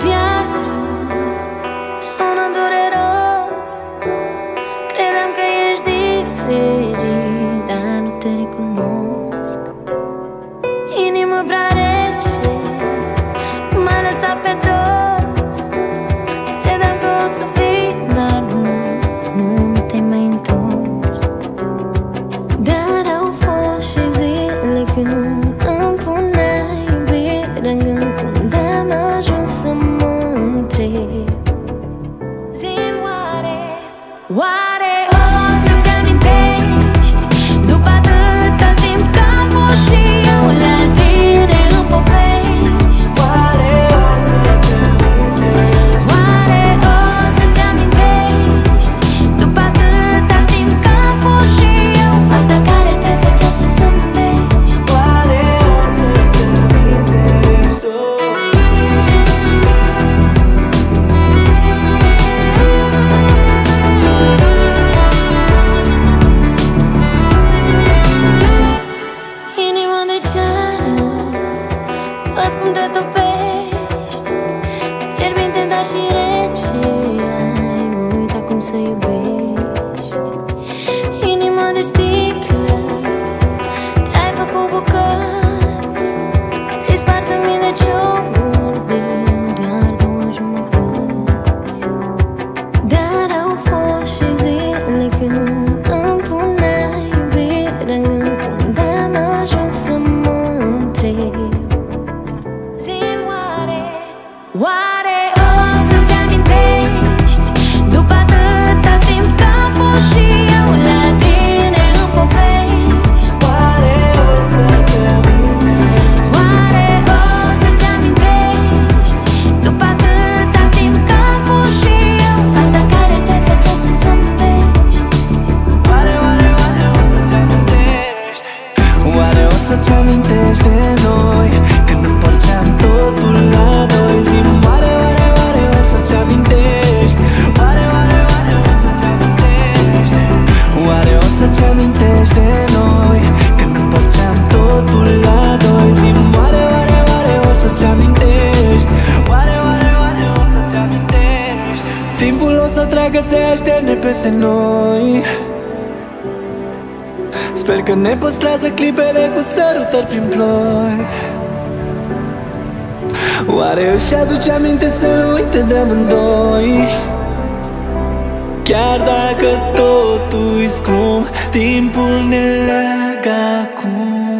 pietra, sono adorerò. Văd cum te topești. Fierbinte, dar și rece. Ai uitat cum să iubești. Inima de sticlă să-ți amintești de noi. Când împărțeam totul la doi zi Oare, oare, oare o să-ți amintești? Oare, oare, oare o să-ți amintești? Oare o să-ți amintești de noi? Când împărțeam totul la doi zi Oare, oare, oare o să-ți amintești? Oare, oare, oare o să-ți amintești? Timpul o să treacă, se așterne peste noi Sper că ne păstrează clipele cu sărutări prin ploi. Oare își aduce aminte să nu uite de amândoi? Chiar dacă totul-i scrum Timpul ne leagă acum